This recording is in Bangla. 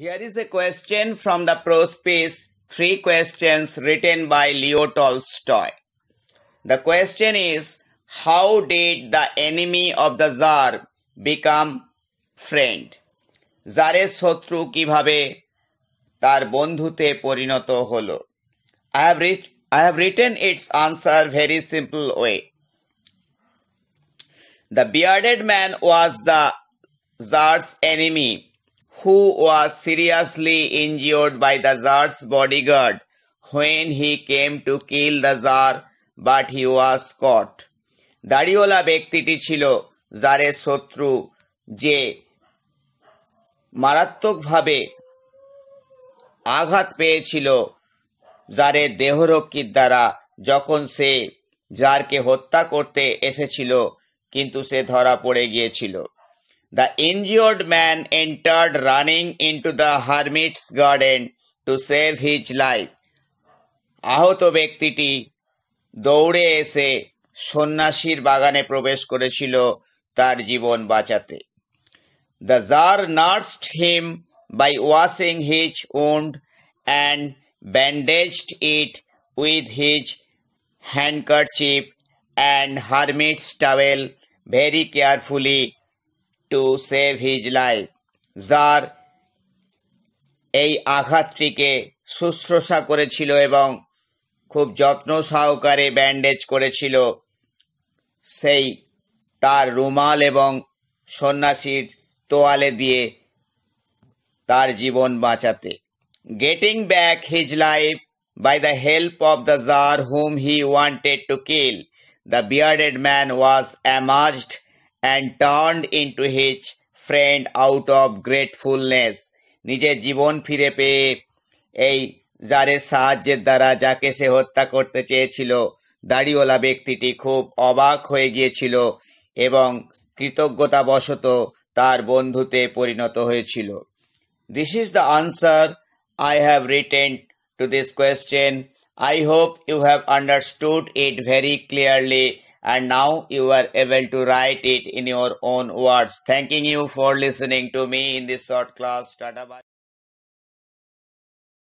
Here is a question from the prose piece Three Questions written by Leo Tolstoy. The question is How did the enemy of the Tsar become friend? জারের শত্রু কিভাবে তার বন্ধুতে পরিণত হলো I have, rit- I have written its answer very simple way. The bearded man was the Tsar's enemy who was seriously injured by the Tsar's bodyguard when he came to kill the Tsar, but he was caught. দাড়িওয়ালা ব্যক্তিটি ছিল জারের শত্রু যে মারাত্মকভাবে আঘাত পেয়েছিল জারের দেহরক্ষীর দ্বারা যখন সে জারকে হত্যা করতে এসেছিল কিন্তু সে ধরা পড়ে গিয়েছিল the injured man entered running into the hermit's garden to save his life আহত ব্যক্তিটি দৌড়ে এসে সন্ন্যাসীর বাগানে প্রবেশ করেছিল তার জীবন বাঁচাতে The Tsar nursed him by washing his wound and bandaged it with his handkerchief and hermit's towel very carefully to save his life. Tsar এই আঘাতটিকে শুশ্রূষা করেছিল এবং খুব যত্ন সহকারে ব্যান্ডেজ করেছিল সেই তার রুমাল এবং সন্ন্যাসীর তোয়ালে দিয়ে তার জীবন বাঁচাতে getting back his life by the help of the czar whom he wanted to kill the bearded man was amazed turned into his friend out of gratefulness নিজের জীবন ফিরে পেয়ে এই জারের সাহায্যের দ্বারা যাকে সে হত্যা করতে চেয়েছিল, দাড়িওয়ালা ব্যক্তিটি খুব অবাক হয়ে গিয়েছিল এবং কৃতজ্ঞতাবশত তার বন্ধুতে পরিণত হয়েছিল। This is the answer I have written to this question I hope you have understood it very clearly and now you are able to write it in your own words. Thanking you for listening to me in this short class. Tata bye.